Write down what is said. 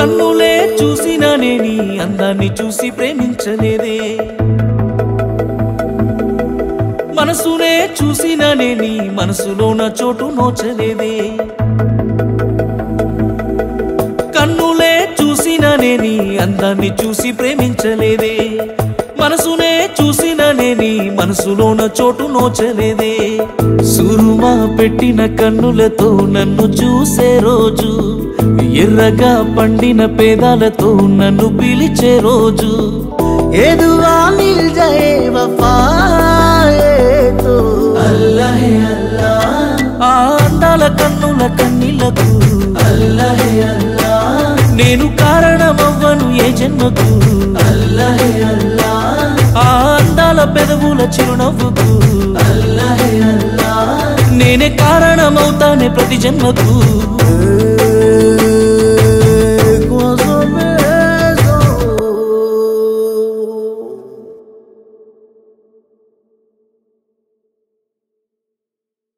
కన్నులే చూసినానే నేని అందాన్ని చూసి ప్రేమించలేదే. మనసునే నానేనీ మనసులో నా చోటు నోచలేదే. కన్నులే చూసినానే నేని అందాన్ని చూసి ప్రేమించలేదే. మనసునే చూసినానే నీ మనసులోన చోటు నోచలేదే. సురుమా పెట్టిన కన్నులతో నన్ను చూసే రోజు ఎర్రగా పండిన పేదాలతో నన్ను పిలిచే రోజు. ఎదువా మిల్ జాయే వఫాయే తో అల్లహే అల్లా. ఆ అందాల కన్నుల కన్నీళ్ళకు అల్లహే అల్లా. నేను కారణమవ్వను ఏ జన్మకు. పెదవుల చిరునవ్వుకు. నేనే కారణమవుతానే ప్రతి జన్మకు.